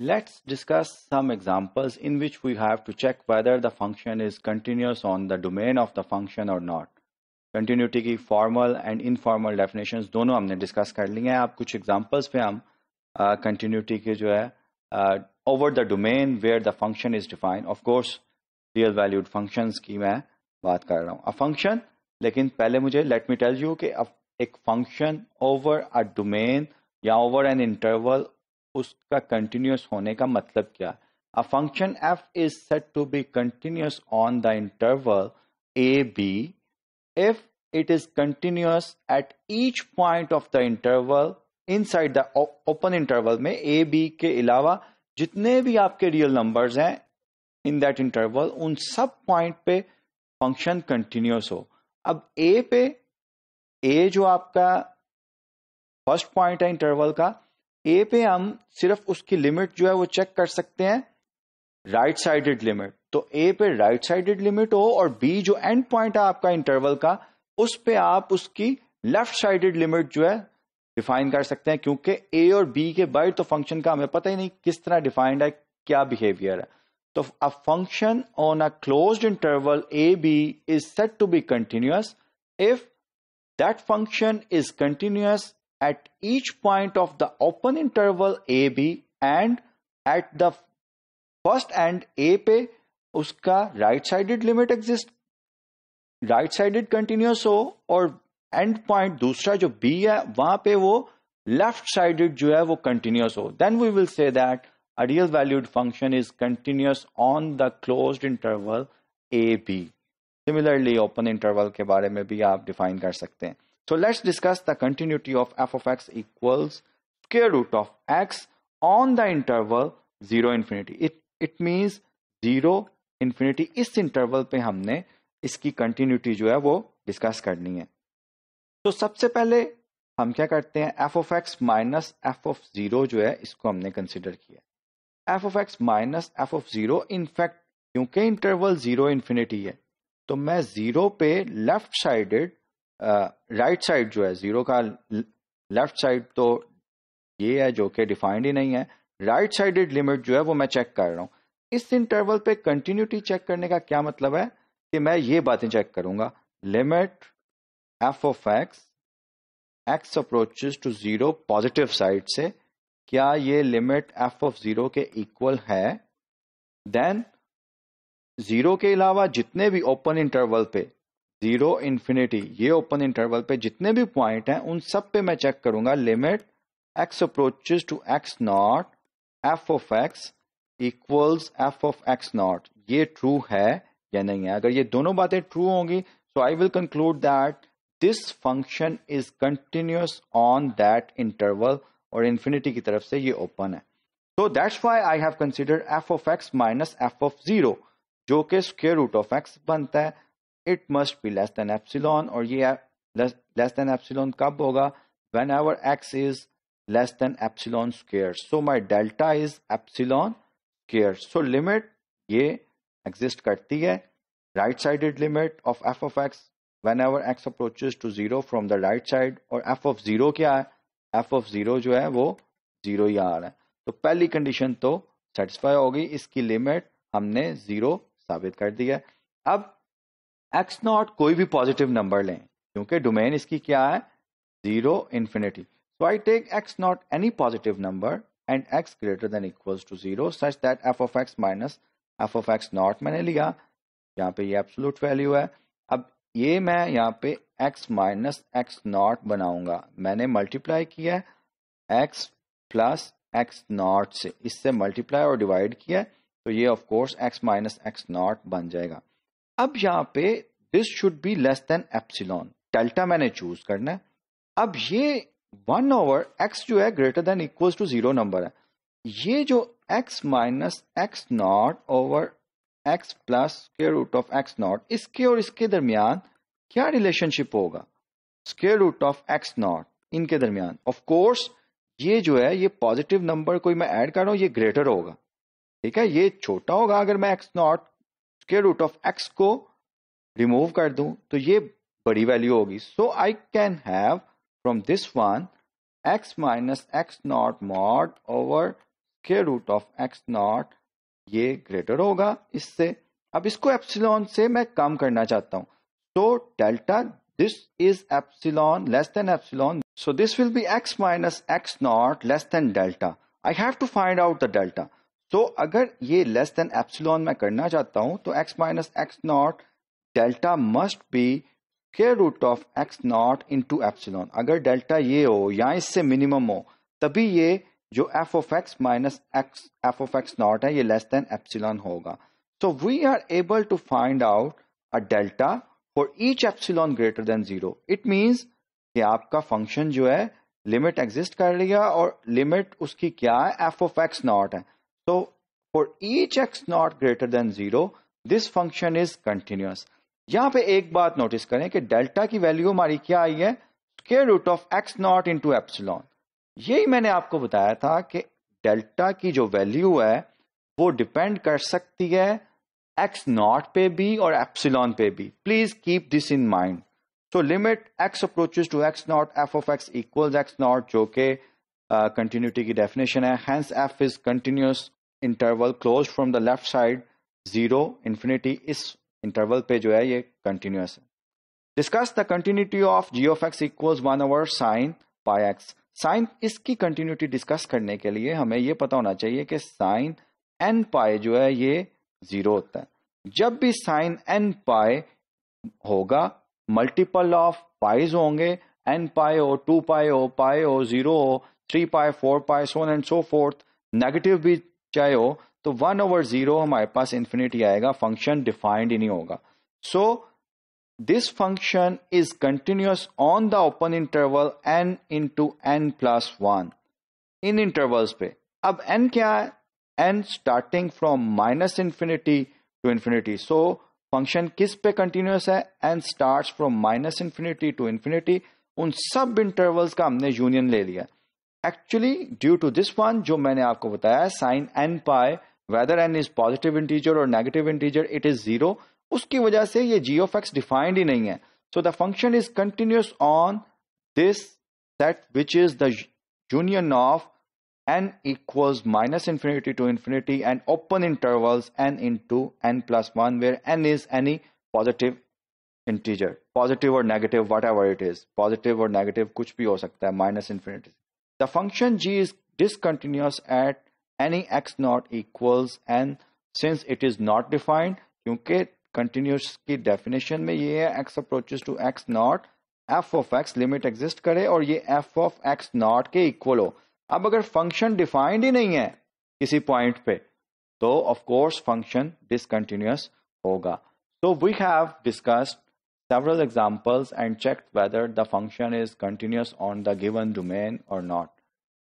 Let's discuss some examples in which we have to check whether the function is continuous on the domain of the function or not. Continuity की formal and informal definitions दोनों हमने discuss कर ली हैं आप कुछ examples पे हम uh, continuity के जो है uh, over the domain where the function is defined. Of course, real valued functions की मैं बात कर रहा हूँ. A function लेकिन पहले मुझे let me tell you कि एक function over a domain या over an interval उसका कंटिन्यूस होने का मतलब क्या? A function F is set to be continuous on the interval A B if it is continuous at each point of the interval inside the open interval में A B के अलावा जितने भी आपके रियल नंबर्स हैं in that interval उन सब point पे फ़ंक्शन कंटिन्यूस हो। अब ए पे ए जो आपका फ़र्स्ट पॉइंट है इंटरवल का ए पे हम सिर्फ़ उसकी लिमिट जो है वो चेक कर सकते हैं राइट साइडेड लिमिट तो ए पे राइट साइडेड लिमिट हो और बी जो एंड पॉइंट है आपका इंटरवल का, उस पे आप उसकी लेफ़्ट साइडेड लिमिट जो है डिफाइन कर सकते हैं, क्योंकि ए और बी के बाइट तो फ़ंक्शन का हमें पता ही नहीं किस तरह डिफाइंड है, क्या बिहेवियर है। तो a function on a closed interval A B is set to be continuous if that function is continuous at each point of the open interval AB and at the first end A पे उसका right sided limit exist right sided continuous हो और and point दूसरा जो B है वहाँ पे वो लेफ़्ट साइडेड जो है वो कंटिन्यूस हो then we will say that a real valued function is continuous on the closed interval a b similarly open interval के बारे में भी आप डिफाइन कर सकते हैं So let's discuss the continuity of f of x equals square root of x on the interval 0 infinity. It, it means 0 infinity इस interval पे हमने इसकी continuity जो है वो discuss करनी है तो सबसे पहले हम क्या करते हैं f of x minus f of 0 जो है इसको हमने consider किया of x minus f of 0 in fact क्योंकि interval 0 infinity है तो मैं 0 पे left sided राइट साइड जो है ज़ीरो का लेफ़्ट साइड तो ये है जो कि डिफाइंड ही नहीं है। राइट साइडेड लिमिट जो है, वो मैं चेक कर रहा हूँ। इस इंटरवल पे कंटिन्यूटी चेक करने का क्या मतलब है? कि मैं ये बातें चेक करूँगा। Limit F of X X approaches to zero positive side से। क्या ये लिमिट एफ़ ऑफ़ ज़ीरो के इक्वल है? देन ज़ीरो के अलावा जितने भी ओपन इंटरवल पे ज़ीरो इन्फिनिटी ये ओपन इंटरवल पे जितने भी पॉइंट हैं, उन सब पे मैं चेक करूँगा। Limit X approaches to X not F of X equals F of X not ये ट्रू है या नहीं है? अगर ये दोनों बातें ट्रू होंगी so I will conclude that this function is continuous on that interval और इन्फिनिटी की तरफ़ से ये ओपन है। तो that's why I have consider F of X minus F of zero जो कि स्क्वेयर रूट ऑफ़ एक्स बनता है। It must be less than epsilon और ये लेस देन एप्सिलॉन कब होगा? Whenever X is less than epsilon square so my delta is epsilon square so limit ये exist करती है। Right sided limit of F of X whenever X approaches to zero from the right side और F of zero क्या है? F of zero जो है वो zero ही आ रहा है। तो पहली कंडीशन तो सेटिस्फाई होगी। इसकी लिमिट हमने ज़ीरो साबित कर दी है। अब एक्स नॉट कोई भी पॉजिटिव नंबर लें, क्योंकि डोमेन इसकी क्या है? Zero infinity so I take X not any positive number and X greater than equals to zero such that F of X minus F of X not मैंने लिया। यहाँ पे ये एब्सोलूट वैल्यू है। अब ये मैं यहाँ पे एक्स माइनस एक्स नॉट बनाऊँगा। मैंने मल्टीप्लाई किया एक्स प्लस एक्स नॉट से। इससे मल्टीप्लाई और डिवाइड किया तो ये of course X minus X not बन जाएगा। अब यहाँ पे this should be less than epsilon delta मैंने चूज़ करना है। अब ये वन ओवर एक्स जो है greater than equals to zero number है। ये जो X minus X not over X plus square root of X not इसके और इसके दरमियान क्या रिलेशनशिप होगा? Square root of X not इनके दरमियान। ऑफ़ कोर्स ये जो है, ये पॉजिटिव नंबर कोई मैं ऐड कर रहा हूँ, ये ग्रेटर होगा। ठीक है? ये छोटा होगा अगर मैं X not square root of X को रिमूव कर दूँ तो ये बड़ी वैल्यू होगी। So I can have from this one X minus X not mod over square root of X not ये ग्रेटर होगा इससे। अब इसको एप्सिलॉन से मैं कम करना चाहता हूँ। So delta this is epsilon less than epsilon so this will be X minus X not less than delta I have to find out the delta so अगर ये लेस देन एप्सिलॉन मैं करना चाहता हूँ तो X minus X not delta must be square root of X not into epsilon अगर delta ये हो या इससे मिनिमम हो, तभी ये जो F of X minus X F of X not है, ये लेस देन एप्सिलॉन होगा। So we are able to find out a delta for each epsilon greater than zero it means कि आपका फ़ंक्शन जो है लिमिट एग्जिस्ट कर लिया और लिमिट उसकी क्या है? एफ़ ऑफ़ एक्स नॉट है। तो for each x naught greater than zero this function is continuous यहाँ पे एक बात नोटिस करें कि डेल्टा की वैल्यू हमारी क्या आई है? Square root of x naught into epsilon यही मैंने आपको बताया था कि डेल्टा की जो वैल्यू है, वो डिपेंड कर सकती है एक्स नॉट पे भी और एप्सिलॉन पे भी. Please keep this in mind so limit x approaches to x naught f of x equals x naught जो कि कंटिन्यूटी की डेफिनेशन है. Hence f is continuous interval close from the left side zero infinity इस interval पे जो है ये continuous है। Discuss the continuity of g of x equals one over sine pi x sine इसकी कंटिन्यूटी डिस्कस करने के लिए हमें ये पता होना चाहिए कि साइन एन पाए जो है ये ज़ीरो होता है। जब भी साइन एन पाए होगा मल्टीपल ऑफ़ पाइज होंगे एन पाए हो टू पाए हो पाए हो ज़ीरो हो three pi four pi so on and so forth negative भी चाहे हो तो वन ओवर ज़ीरो हमारे पास इंफिनिटी आएगा फ़ंक्शन डिफाइंड ही नहीं होगा। So this function is continuous on the open interval n in to n plus one in intervals पे। अब एन क्या है? N starting from minus infinity to infinity so function किस पे कंटिन्यूस है? N start from minus infinity to infinity उन सब intervals का हमने यूनियन ले लिया। Actually due to this one जो मैंने आपको बताया sine n pi whether n is positive integer और negative integer it is zero उसकी वजह से ये जियो फैक्स डिफाइंड ही नहीं है। So the function is continuous on this that which is the union of n equal minus infinity to infinity and open intervals n in to n plus one where n is any positive integer positive और negative whatever it is positive और negative कुछ भी हो सकता है minus infinity the function g is discontinuous at any x not equals n. Since it is not defined क्योंकि continuous की definition में ये है x approaches to x naught f of x limit exist करे और ये एफ़ ऑफ़ एक्स नॉट के equal हो अब अगर फ़ंक्शन डिफाइंड ही नहीं है किसी पॉइंट पे तो ऑफ़ कोर्स फ़ंक्शन डिसकंटिन्यूस होगा so we have discussed several examples and checked whether the function is continuous on the given domain or not.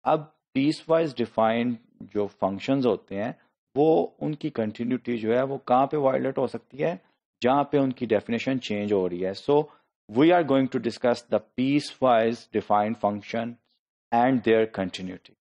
अब piecewise defined जो functions होते हैं वो उनकी कंटिन्यूटी जो है वो कहाँ पे वायलेट हो सकती है जहाँ पे उनकी डेफिनेशन चेंज हो रही है so we are going to discuss the piecewise defined function and their continuity